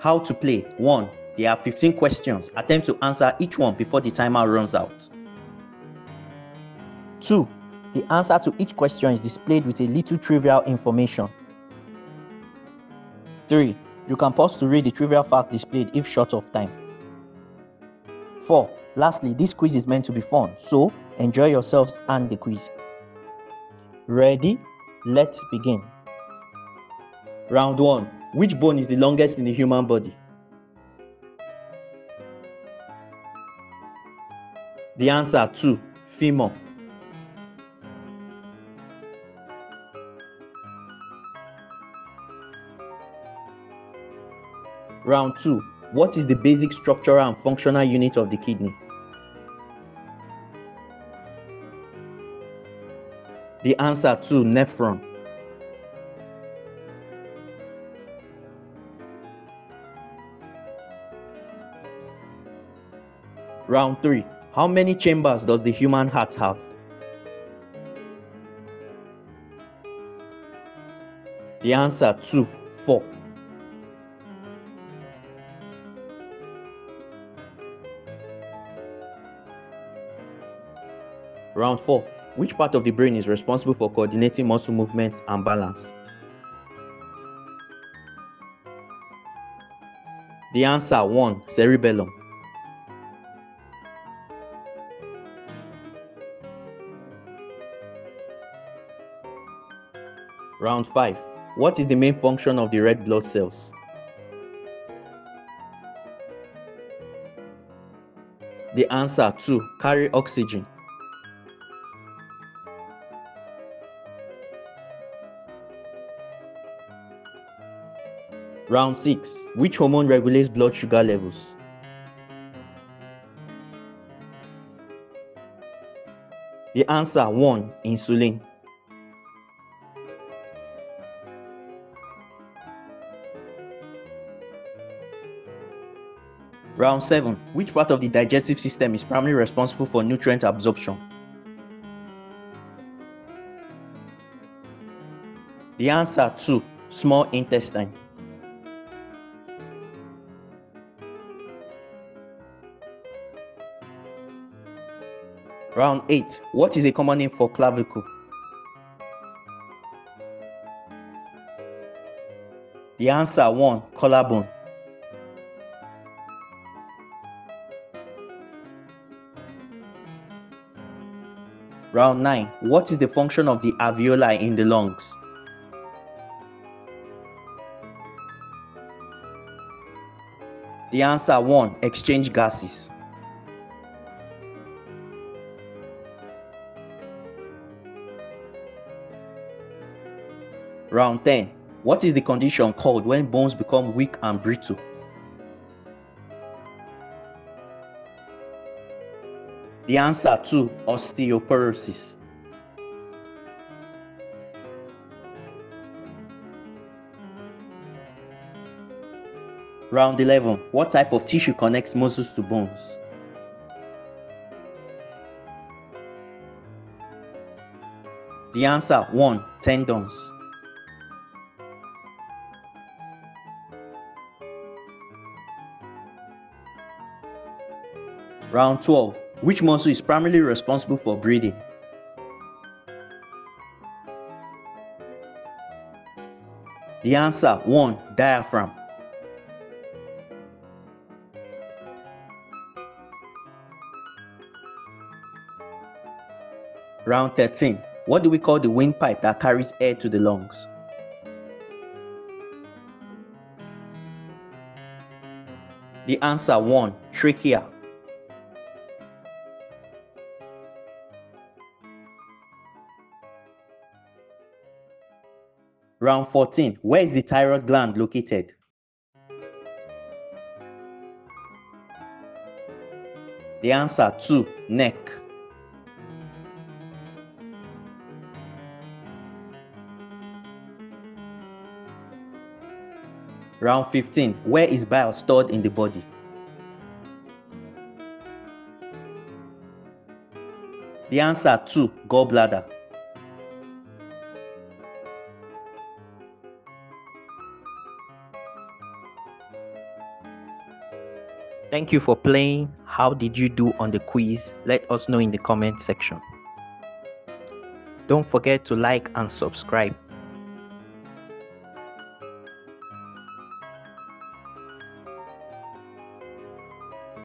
How to play 1. There are 15 questions. Attempt to answer each one before the timer runs out. 2. The answer to each question is displayed with a little trivial information. 3. You can pause to read the trivial fact displayed if short of time. 4. Lastly, this quiz is meant to be fun, so enjoy yourselves and the quiz. Ready? Let's begin. Round 1. Which bone is the longest in the human body? The answer 2. Femur. Round 2. What is the basic structural and functional unit of the kidney? The answer 2. Nephron. Round 3. How many chambers does the human heart have? The answer 2. 4. Round 4. Which part of the brain is responsible for coordinating muscle movements and balance? The answer 1. Cerebellum. Round 5. What is the main function of the red blood cells? The answer 2. Carry oxygen. Round 6. Which hormone regulates blood sugar levels? The answer 1. Insulin. Round 7. Which part of the digestive system is primarily responsible for nutrient absorption? The answer 2. Small intestine. Round 8. What is a common name for clavicle? The answer 1. Collarbone. Round 9. What is the function of the alveoli in the lungs? The answer 1. Exchange gases. Round 10. What is the condition called when bones become weak and brittle? The answer to Osteoporosis. Round 11. What type of tissue connects muscles to bones? The answer 1. Tendons. Round 12. Which muscle is primarily responsible for breathing? The answer 1. Diaphragm. Round 13. What do we call the windpipe that carries air to the lungs? The answer 1. Trachea. Round 14. Where is the thyroid gland located? The answer 2. Neck. Round 15. Where is bile stored in the body? The answer 2. Gallbladder. Thank you for playing. How did you do on the quiz? Let us know in the comment section. Don't forget to like and subscribe.